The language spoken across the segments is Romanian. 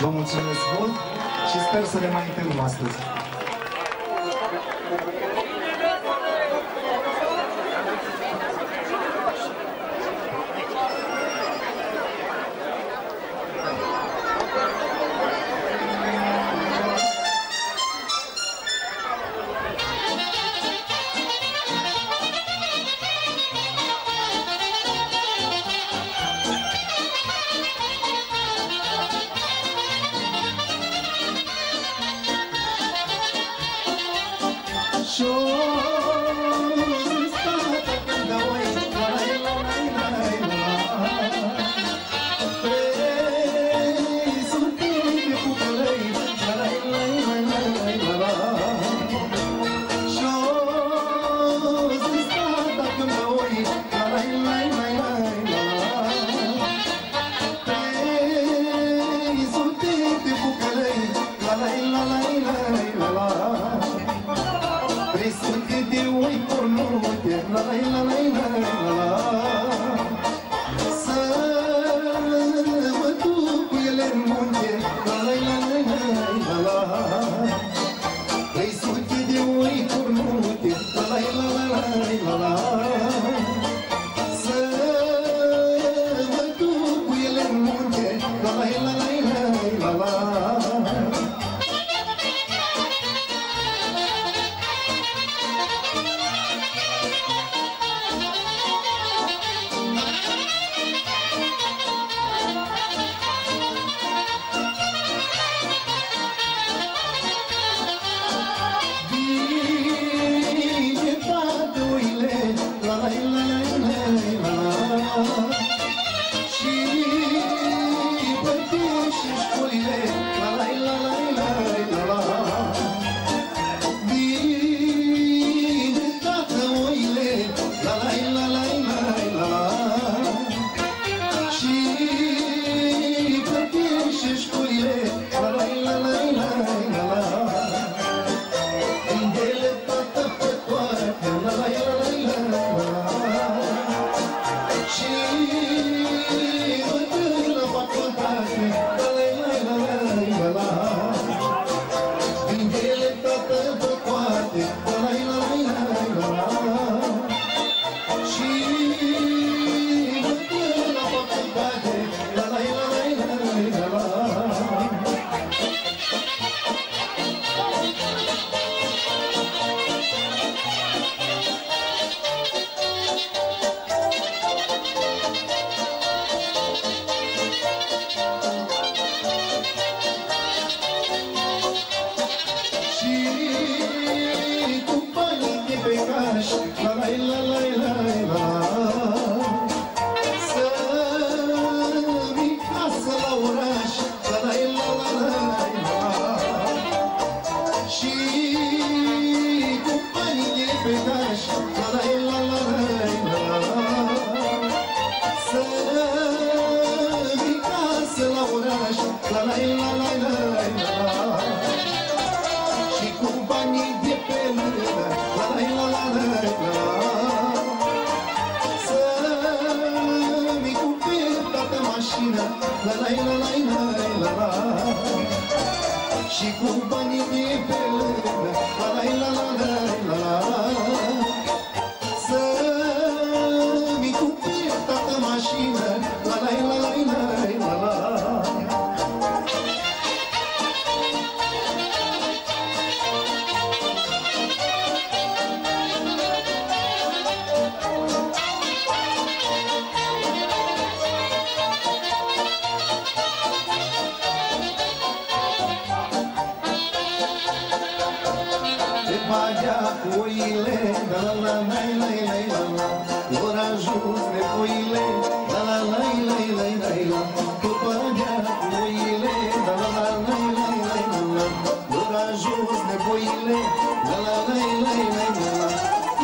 Vă mulțumesc mult și sper să ne mai întâlnim astăzi. yeah, ما إلا الله banii de pe lume. La la la la la la la. bagea oile, da la la la la la la la, orajul pe oile, da la la la la la la, cu bagea oile, da la la la la la la la, orajul pe oile, da la la la la la la.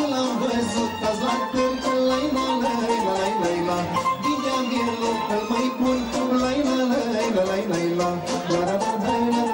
Eu l-am văzut azi la târg, la la la la la la, din de-a mie loc cel mai bun, la la la la la la la, la la la la la.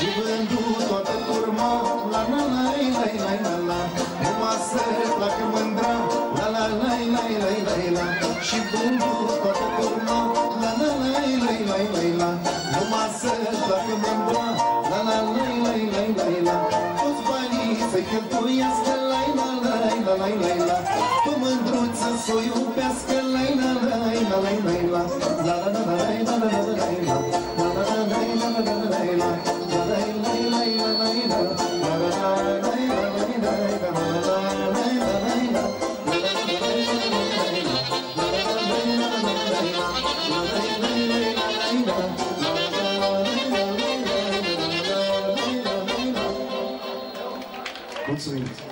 Și vândut toată turma La la la la la la la Numai să placă mândra La la la la la la la Și vândut toată turma La la la la la la la Numai să placă mândra La la la la la la la Toți banii să-i cheltuiască Mulțumim!